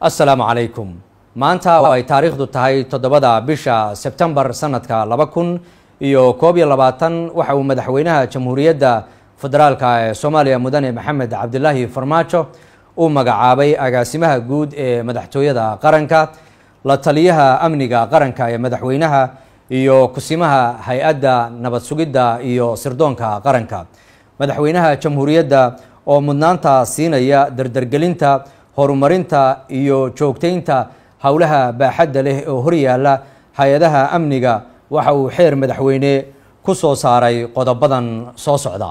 assalaamu calaykum maanta oo ay taariikhdu tahay toddobada bisha sebtembar sanadka laba kun iyo koob iyo labaatan waxa uu madaxweynaha jamhuuriyadda federaalka ee soomaaliya mudane maxamed cabdilaahi farmaajo uu magacaabay agaasimaha guud ee madaxtooyada qaranka la taliyaha amniga qaranka ee madaxweynaha iyo kusimaha hay'adda nabad sugidda iyo sirdoonka qaranka. Madaxweynaha jamhuuriyadda oo mudnaanta siinaya dardargelinta horumarinta iyo joogteynta howlaha baaxadda leh oo horyaala hay'adaha amniga waxa uu xeer madaxweyne ku soo saaray qodobadan soo socda.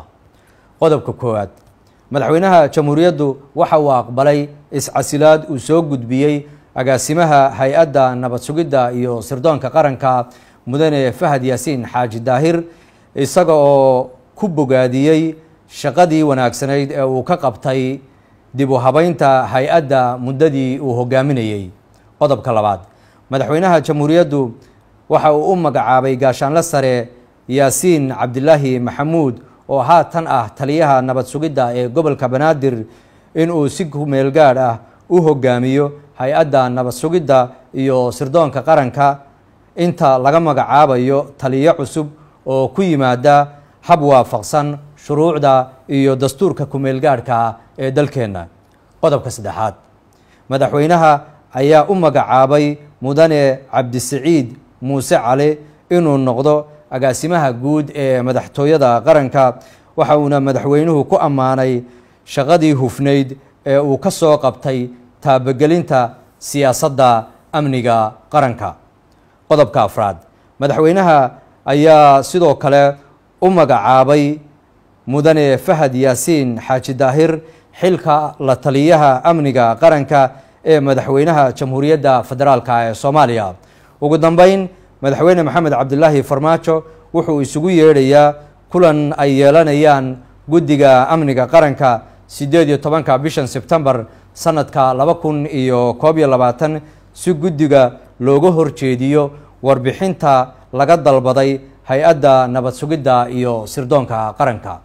Qodobka koowaad madaxweynaha jamhuuriyaddu waxa uu aqbalay iscasilaad uu soo gudbiyey agaasimaha hay'adda nabad sugidda iyo sirdoonka qaranka mudane fahad yaasiin xaaji daahir isaga oo ku bogaadiyey shaqadii wanaagsanayd ee uu ka qabtay dib u habeynta hay'adda muddadii uu hogaaminayey qodobka labaad madaxweynaha jamhuuriyaddu waxa uu u magacaabay gaashaanle sare yaasiin cabdilaahi maxamuud oo haatan ah taliyaha nabad sugidda ee gobolka banaadir inuu si kumeelgaadh ah u hogaamiyo hay'adda nabad sugidda iyo sirdoonka qaranka. Inta laga magacaabayo taliyo cusub oo ku yimaada hab waafaqsan shuruucda iyo dastuurka kumeelgaadhka ee dalkeenna. Qodobka saddexaad. Madaxweynaha ayaa u magacaabay mudane cabdisiciid muuse cali inuu noqdo agaasimaha guud ee madaxtooyada qaranka waxa uuna madaxweynuhu ku ammaanay shaqadii hufnayd ee uu ka soo qabtay taabagelinta siyaasadda amniga qaranka. Qodobka afraad. Madaxweynaha ayaa sidoo kale u magacaabay mudane fahad yaasiin xaaji daahir xilka la taliyaha amniga qaranka ee madaxweynaha jamhuuriyadda federaalka ee soomaaliya. Ugu dambeyn madaxweyne maxamed cabdilaahi farmaajo wuxuu isugu yeedhayaa kulan ay yeelanayaan guddiga amniga qaranka siddeed iyo tobanka bishan sebtembar sanadka laba kun iyo koob iyo labaatan si guddiga looga horjeediyo warbixinta laga dalbaday hay'adda nabad sugidda iyo sirdoonka qaranka